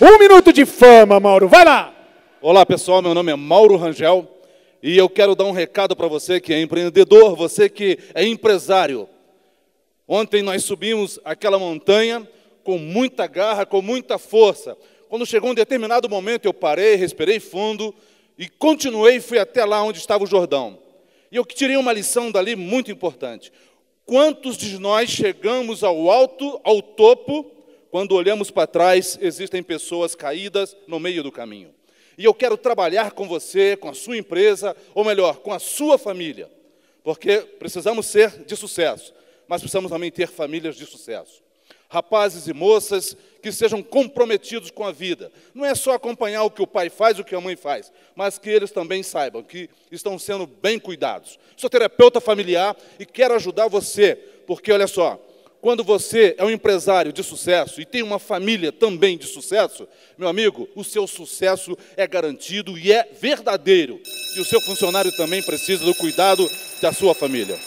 Um minuto de fama, Mauro. Vai lá! Olá, pessoal. Meu nome é Mauro Rangel e eu quero dar um recado para você que é empreendedor, você que é empresário. Ontem nós subimos aquela montanha com muita garra, com muita força. Quando chegou um determinado momento, eu parei, respirei fundo e continuei e fui até lá onde estava o Jordão. E eu tirei uma lição dali muito importante. Quantos de nós chegamos ao alto, ao topo, quando olhamos para trás, existem pessoas caídas no meio do caminho. E eu quero trabalhar com você, com a sua empresa, ou melhor, com a sua família. Porque precisamos ser de sucesso, mas precisamos também ter famílias de sucesso. Rapazes e moças que sejam comprometidos com a vida. Não é só acompanhar o que o pai faz, o que a mãe faz, mas que eles também saibam que estão sendo bem cuidados. Sou terapeuta familiar e quero ajudar você, porque olha só, quando você é um empresário de sucesso e tem uma família também de sucesso, meu amigo, o seu sucesso é garantido e é verdadeiro. E o seu funcionário também precisa do cuidado da sua família.